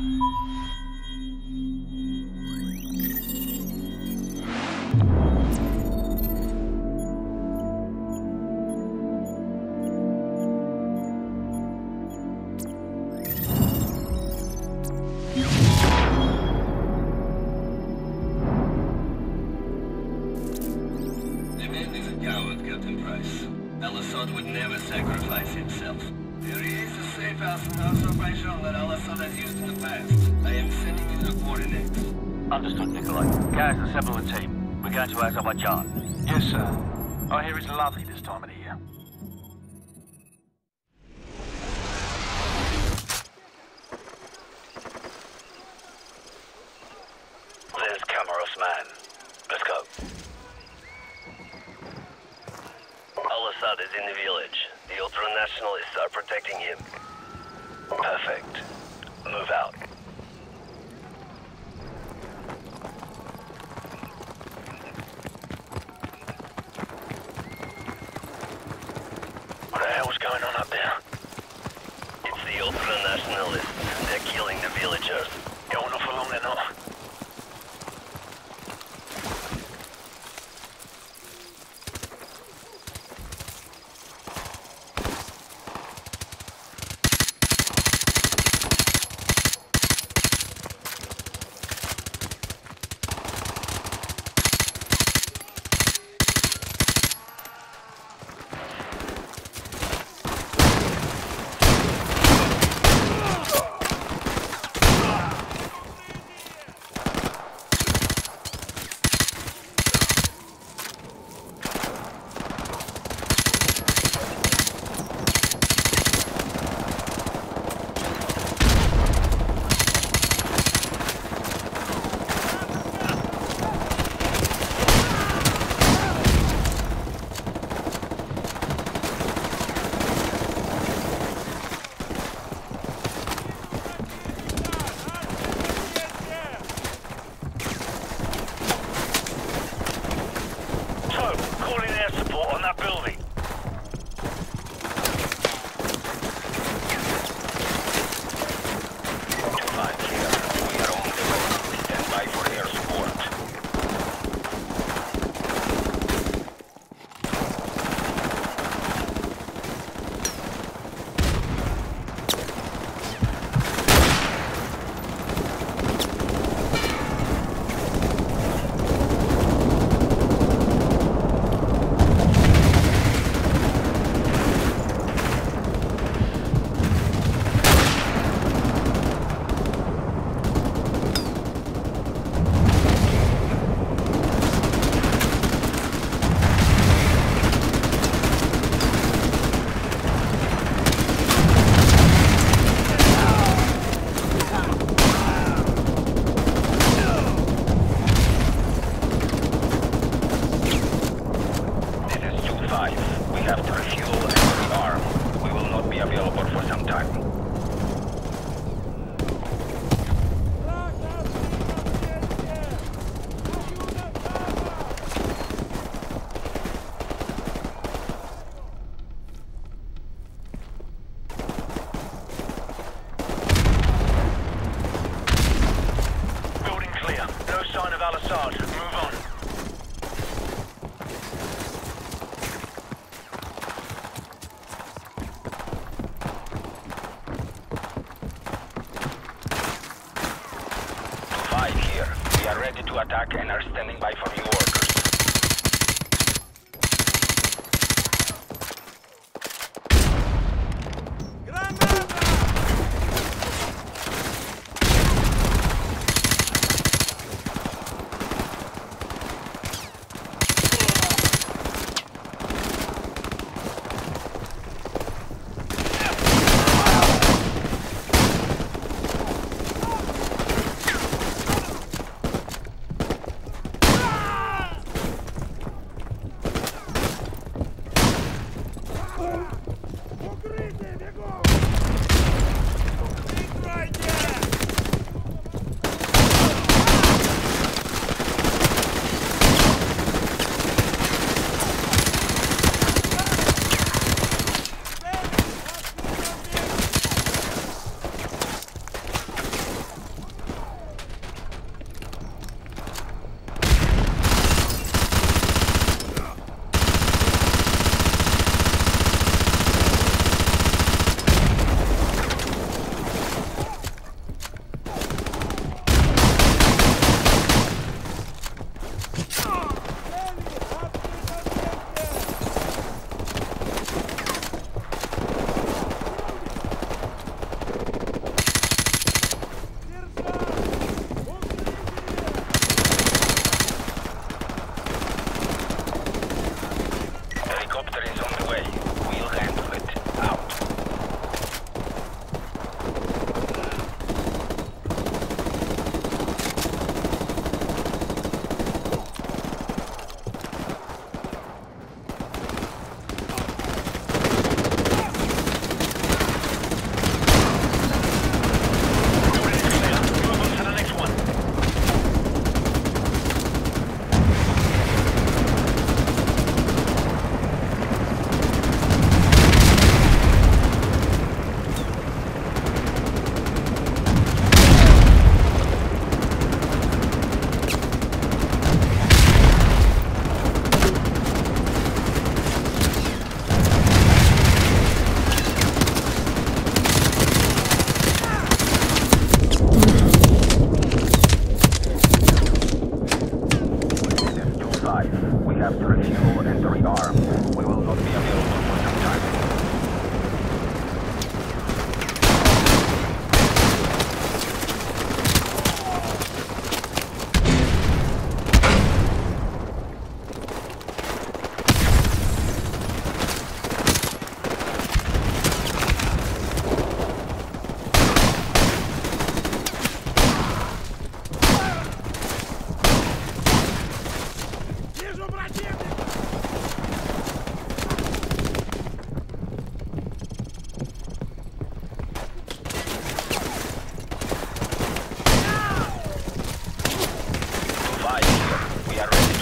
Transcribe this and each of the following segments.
Thank you. Sacrifice himself. There is a safe house in Azerbaijan that Al-Asad has used in the past. I am sending you the coordinates. Understood, Nikolai. Guys, assemble the team. We're going to Azerbaijan. Yes, sir. I hear it's lovely this time of the year. Al-Asad is in the village. The ultra-nationalists are protecting him. Perfect. Move out. Available for some time. Building clear. No sign of Al-Asad. Move on. Five here. We are ready to attack and are standing by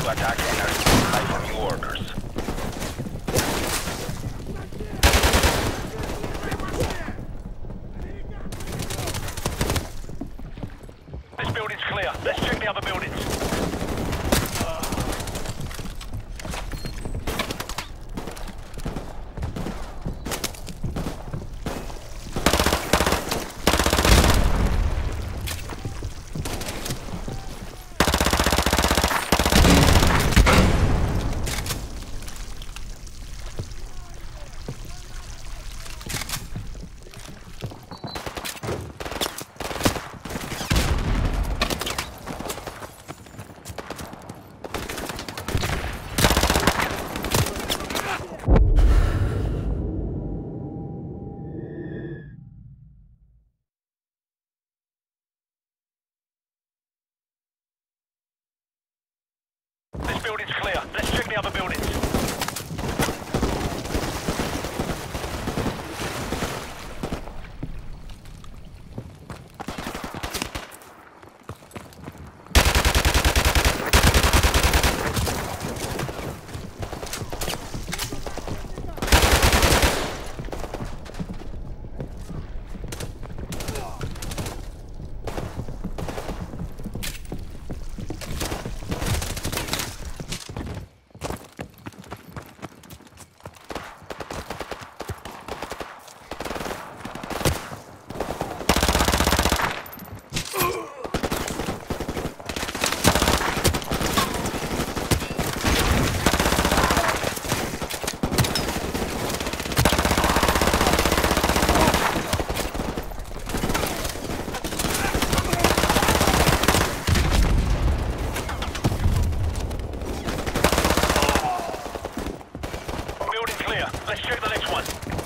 attack and are by your orders. Clear. Let's check the next one.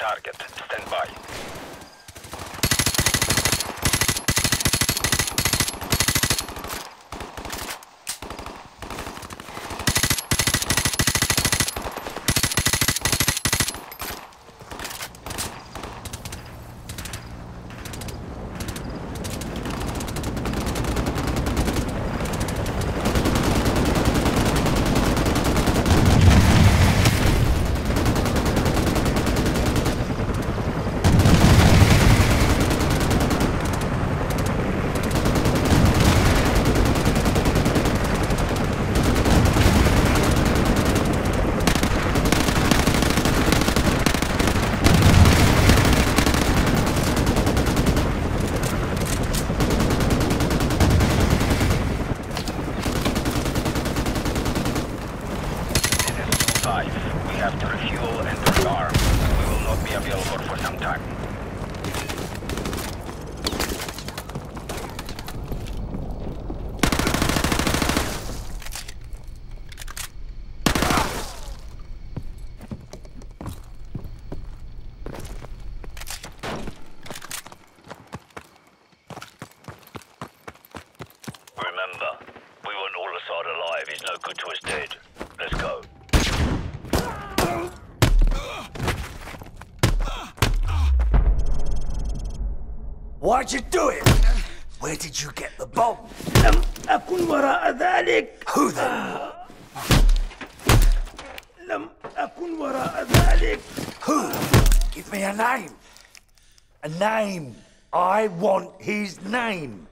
target. Stand by. Why'd you do it? Where did you get the bomb? لم أكن وراء ذلك Who then? لم أكن وراء ذلك Who? Give me a name. A name. I want his name.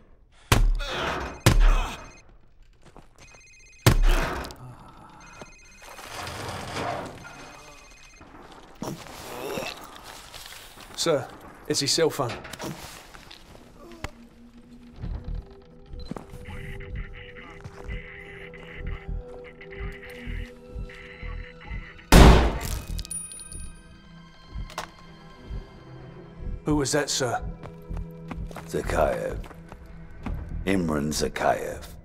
Sir, it's his cell phone. Was that, sir? Zakhaev. Imran Zakhaev.